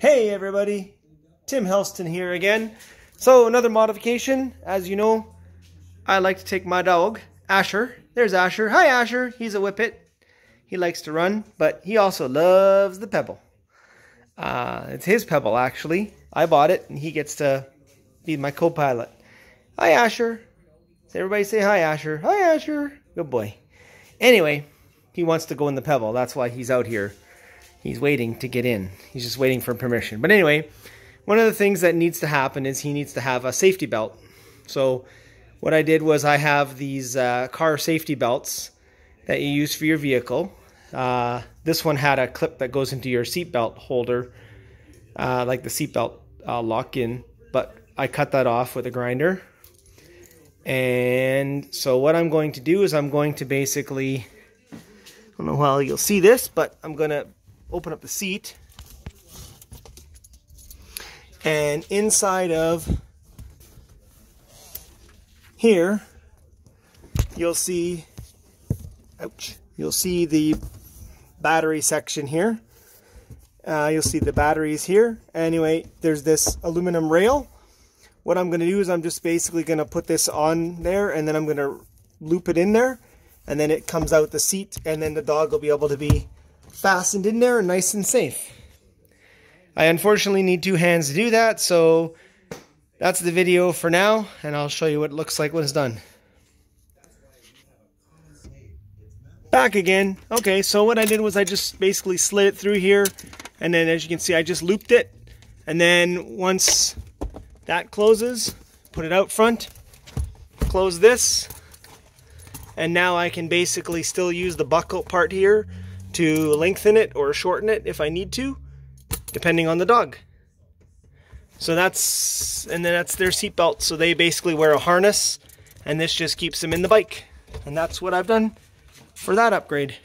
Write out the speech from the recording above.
Hey everybody, Tim Hellsten here again. So another modification, as you know, I like to take my dog, Asher. There's Asher. Hi Asher, he's a whippet. He likes to run, but he also loves the PEBL. Uh, it's his PEBL actually. I bought it and he gets to be my co-pilot. Hi Asher. Everybody say hi Asher. Hi Asher. Good boy. Anyway, he wants to go in the PEBL. That's why he's out here He's waiting to get in. He's just waiting for permission. But anyway, one of the things that needs to happen is he needs to have a safety belt. So what I did was I have these uh, car safety belts that you use for your vehicle. Uh, this one had a clip that goes into your seatbelt holder, uh, like the seatbelt uh, lock in, but I cut that off with a grinder. And so what I'm going to do is I'm going to basically, I don't know how you'll see this, but I'm going to open up the seat. And inside of here, you'll see, ouch, you'll see the battery section here. Uh, you'll see the batteries here. Anyway, there's this aluminum rail. What I'm going to do is I'm just basically going to put this on there and then I'm going to loop it in there and then it comes out the seat and then the dog will be able to be fastened in there and nice and safe. I unfortunately need two hands to do that, so that's the video for now, and I'll show you what it looks like when it's done. Back again. Okay, so what I did was I just basically slid it through here, and then as you can see, I just looped it, and then once that closes, put it out front, close this, and now I can basically still use the buckle part here to lengthen it or shorten it if I need to, depending on the dog. So that's, and then that's their seatbelt. So they basically wear a harness and this just keeps them in the bike. And that's what I've done for that upgrade.